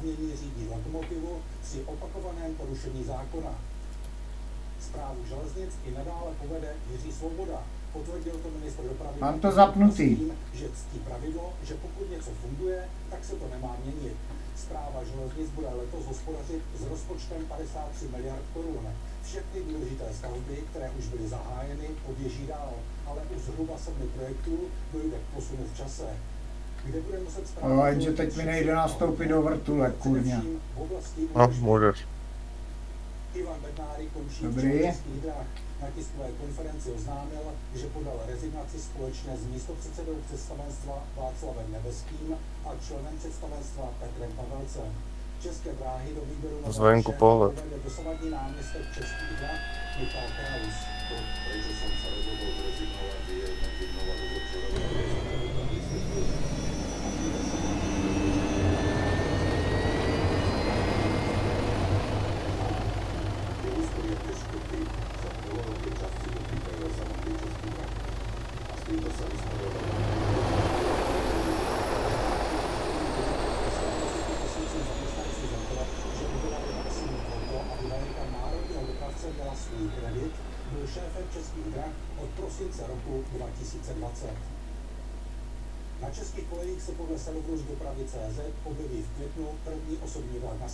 oprávnění řídit lokomotivu při opakovaném porušení zákona. Zprávu železnic i nadále povede Jiří Svoboda. Potvrdil to ministr dopravy. Mám to zapnutý. Tím, že ctí pravidlo, že pokud něco funguje, tak se to nemá měnit. Zpráva železnic bude letos hospodařit s rozpočtem 53 miliard korun. Všechny důležité stavby, které už byly zahájeny, poběží dál, ale u zhruba sedmi projektů dojde k posunu v čase. Kde bude muset zpráva Ale jenže teď mi nejde nastoupit do vrtule, kurňa. Především v oblasti No, můžeš. Dobrý. v Českých drah. Na tiskové konferenci oznámil, že podal rezignaci společně s místopředsedou představenstva Václavem Nebeským a členem představenstva Petrem Pavelcem. České dráhy do výběru na Zvenku pohled. dosavadní náměstek Českých drah Michal Kraus. Byl šéfem od prosince roku 2020. Na českých kolejích se podle serveru dopravy CZ objeví v květnu první osobní vlak